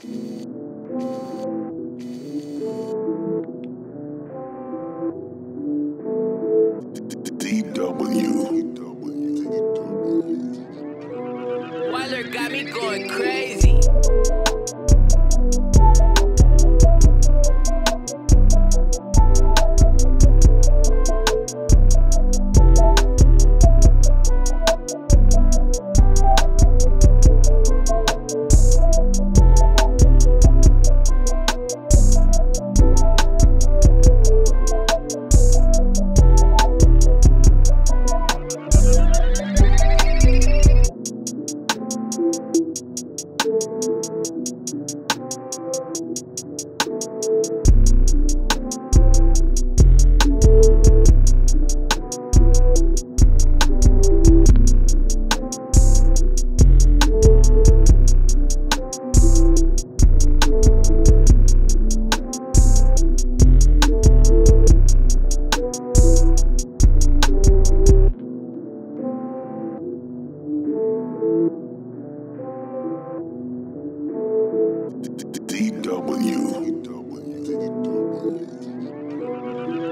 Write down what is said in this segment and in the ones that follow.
Weiler got me going crazy.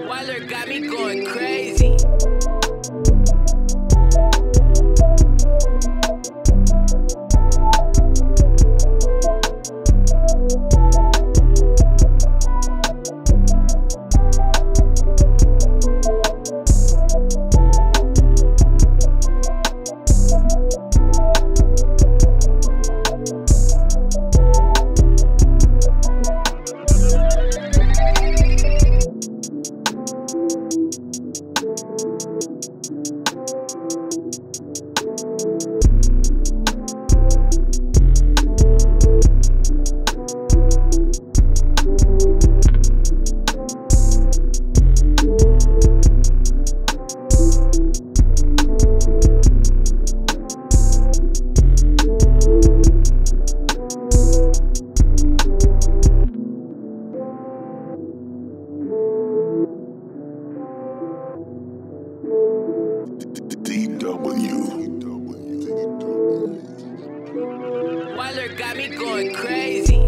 Weiler got me going crazy. Wilder got me going crazy.